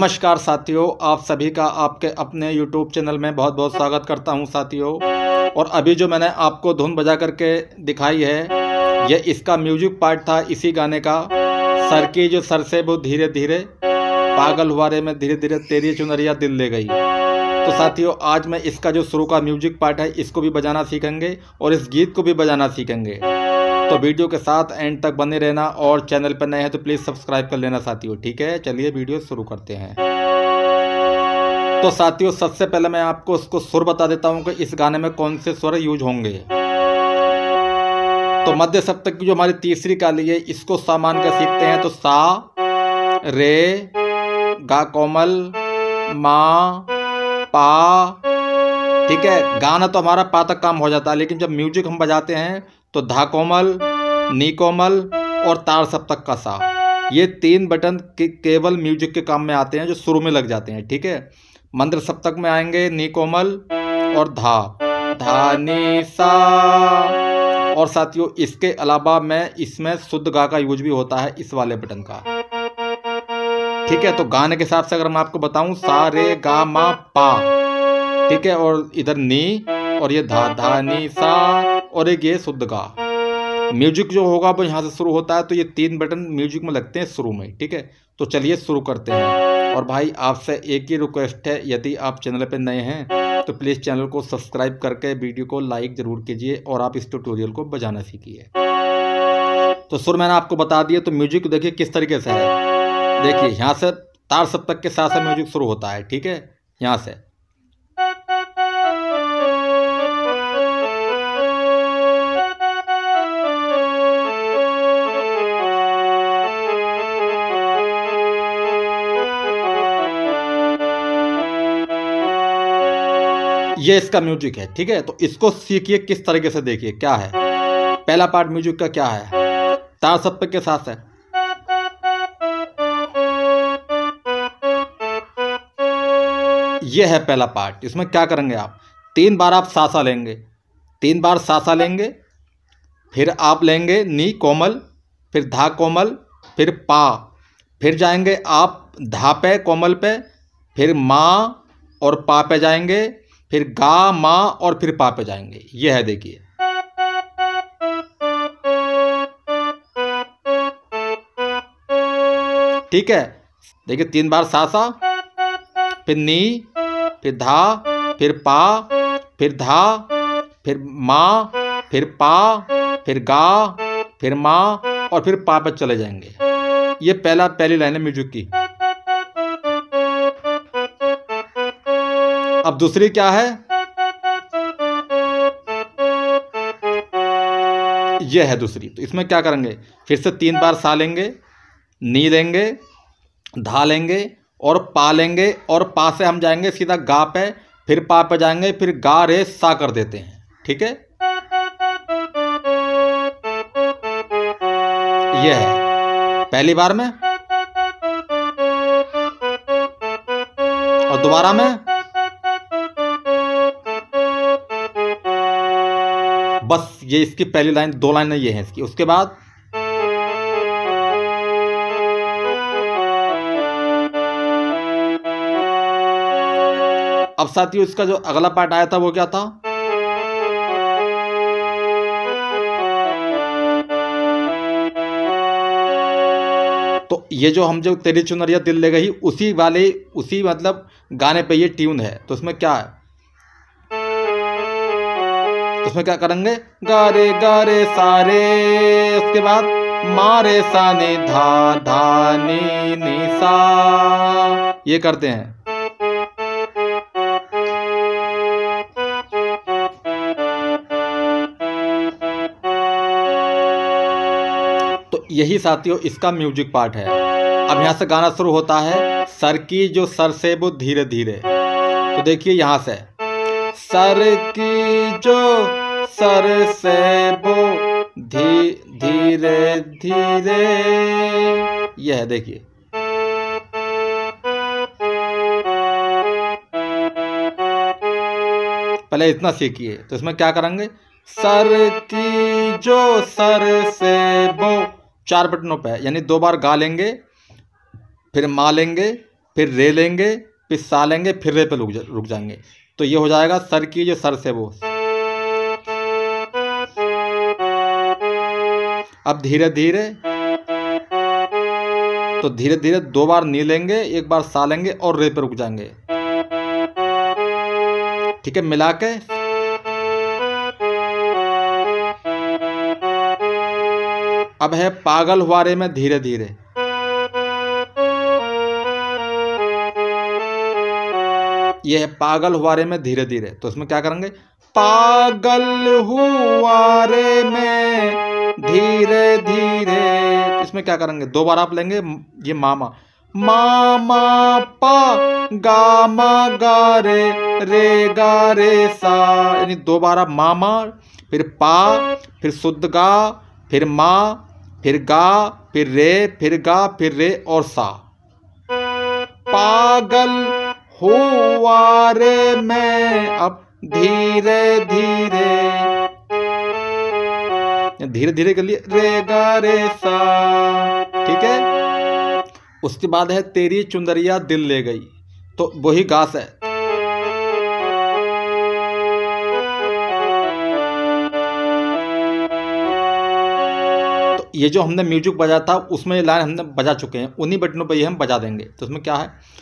नमस्कार साथियों, आप सभी का आपके अपने YouTube चैनल में बहुत बहुत स्वागत करता हूँ साथियों। और अभी जो मैंने आपको धुन बजा करके दिखाई है, ये इसका म्यूज़िक पार्ट था इसी गाने का। सर की जो सर से वो धीरे धीरे पागल हुआरे में धीरे धीरे तेरी चुनरिया दिल ले गई। तो साथियों, आज मैं इसका जो शुरू का म्यूज़िक पार्ट है, इसको भी बजाना सीखेंगे और इस गीत को भी बजाना सीखेंगे। तो वीडियो के साथ एंड तक बने रहना और चैनल पर नए हैं तो प्लीज़ सब्सक्राइब कर लेना साथियों, ठीक है? चलिए वीडियो शुरू करते हैं। तो साथियों, सबसे पहले मैं आपको उसको सुर बता देता हूँ कि इस गाने में कौन से स्वर यूज़ होंगे। तो मध्य सप्तक की जो हमारी तीसरी काली है, इसको सामान का सीखते हैं तो सा, रे, गा, कोमल, मा, पा, ठीक है? गाना तो हमारा पा तक काम हो जाता है, लेकिन जब म्यूज़िक हम बजाते हैं तो धा कोमल, नी कोमल और तार सप्तक का सा। ये तीन बटन के केवल म्यूज़िक के काम में आते हैं जो शुरू में लग जाते हैं, ठीक है? मंत्र सप्तक में आएँगे नी कोमल और धा। धा, नी, सा और साथियों, इसके अलावा मैं इसमें शुद्ध गा का यूज़ भी होता है इस वाले बटन का। ठीक है तो गाने के हिसाब से अगर मैं आपको बताऊँ, सा, रे, गा, मा, पा। ठीक है, और इधर नी और ये धा। धा, नी, सा और एक ये शुद्ध गा म्यूज़िक जो होगा वो यहाँ से शुरू होता है तो ये तीन बटन म्यूज़िक में लगते हैं शुरू में, ठीक है? तो चलिए शुरू करते हैं। और भाई, आपसे एक ही रिक्वेस्ट है, यदि आप चैनल पर नए हैं तो प्लीज़ चैनल को सब्सक्राइब करके वीडियो को लाइक ज़रूर कीजिए और आप इस ट्यूटोरियल को बजाना सीखिए। तो सुर मैंने आपको बता दिया तो म्यूज़िक देखिए किस तरीके से है। देखिए, यहाँ से तार सप्तक के साथ साथ म्यूज़िक शुरू होता है, ठीक है? यहाँ से। ये इसका म्यूज़िक है, ठीक है? तो इसको सीखिए, किस तरीके से देखिए, क्या है? पहला पार्ट म्यूज़िक का क्या है? तार सप्तक के साथ है। ये है पहला पार्ट इसमें क्या करेंगे आप? तीन बार आप सासा लेंगे। तीन बार सासा लेंगे, फिर आप लेंगे नी कोमल, फिर धा कोमल, फिर पा। फिर जाएँगे आप धा पे, कोमल पे, फिर माँ और पा पे जाएँगे फिर गा, माँ और फिर पा पे जाएँगे। ये है देखिए। ठीक है? देखिए, तीन बार सा सा, फिर नी, फिर धा, फिर पा, फिर धा, फिर माँ, फिर पा, फिर गा, फिर माँ और फिर पा पे चले जाएँगे। ये पहला, पहली लाइन है म्यूज़िक की। अब दूसरी क्या है? यह है दूसरी। तो इसमें क्या करेंगे? फिर से तीन बार सा लेंगे, नी लेंगे धा लेंगे और पा लेंगे और पा से हम जाएँगे, सीधा गा पे, फिर पा पे जाएँगे, फिर गा रे सा कर देते हैं। ठीक है? यह है। पहली बार में? और दोबारा में? बस, ये इसकी पहली लाइन, दो लाइन ये है इसकी। उसके बाद अब साथियों, इसका जो अगला पार्ट आया था, वो क्या था? तो ये जो हम जो तेरी चुनरिया दिल ले गई, उसी वाले, उसी मतलब गाने पे ये ट्यून है। तो उसमें क्या है? उसमें क्या करेंगे? गारे गारे, सारे। उसके बाद, मारे, साने, धा धा, नी नी, सा। ये करते हैं। तो यही साथियों, इसका म्यूज़िक पार्ट है। अब यहाँ से गाना शुरू होता है, सर की जो सर से वो धीरे धीरे तो देखिए यहाँ से। सर की जो सर से वो धी, धीरे धीरे। यह है देखिए। पहले इतना सीखिए तो इसमें क्या करेंगे? सर की जो सर से वो चार बटनों पे, यानी दो बार गा लेंगे, फिर मा लेंगे फिर रे लेंगे, फिर सा लेंगे, फिर रे पे रुक जाएँगे। तो ये हो जाएगा सर की जो सर से वो। अब धीरे धीरे तो धीरे धीरे दो बार नी लेंगे, एक बार सा लेंगे और रे पे रुक जाएँगे। ठीक है, मिला के। अब है पागल हुआरे में धीरे धीरे। ये है पागल हुआरे में धीरे धीरे। तो इसमें क्या करेंगे? पागल हुआ रे में धीरे धीरे। तो इसमें क्या करेंगे? दो बार आप लेंगे ये मामा। मामा पा, गा, मा, गा, रे रे, गा, रे, सा। यानी दो बार आप मामा, फिर पा, फिर शुद्ध गा, फिर मा, फिर गा, फिर रे, फिर गा, फिर रे और सा। पागल हुआ रे मैं अब धीरे धीरे। धीरे धीरे के लिए रे गा रे सा। ठीक है? उसके बाद है, तेरी चुंदरिया दिल ले गई। तो वही घास है। तो ये जो हमने म्यूज़िक बजा था, उसमें ये लाइन हमने बजा चुके हैं। उन्हीं बटनों पर ये हम बजा देंगे। तो उसमें क्या है?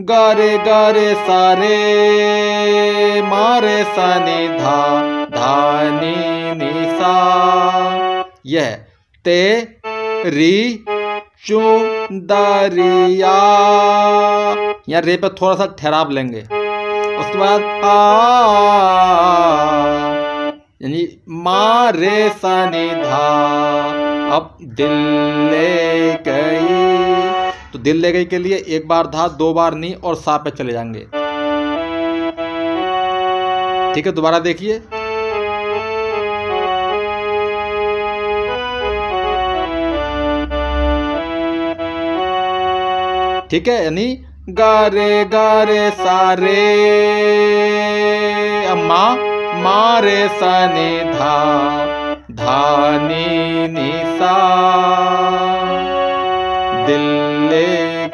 गारे गारे सारे, मारे सानी धा, धानी निसा। यह ते, री चुंदरिया यहाँ रे पे थोड़ा सा ठहराव लेंगे। उसके बाद आ, यानी माँ रे सनी धा। अब दिल ले गई। तो दिल ले गई के लिए एक बार धा, दो बार नी और सा पे चले जाएँगे। ठीक है, दोबारा देखिए। ठीक है, यानी गारे गारे, सारे। अम्मा मारे सने धा धानी निसा दिल ले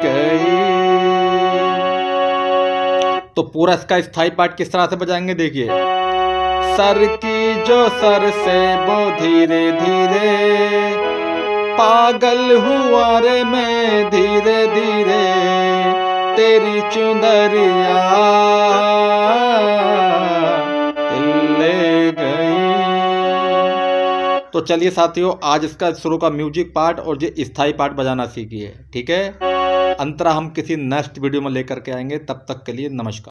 गई। तो पूरा इसका स्थायी पार्ट किस तरह से बजाएँगे देखिए। सर की जो सर से वो धीरे धीरे, पागल हुआ रे मैं धीरे धीरे, तेरी चुंदरिया तो चलिए साथियों, आज इसका शुरू का म्यूज़िक पार्ट और जो स्थायी पार्ट बजाना सीखिए, ठीक है? अंतरा हम किसी नेक्स्ट वीडियो में लेकर के आएँगे, तब तक के लिए नमस्कार।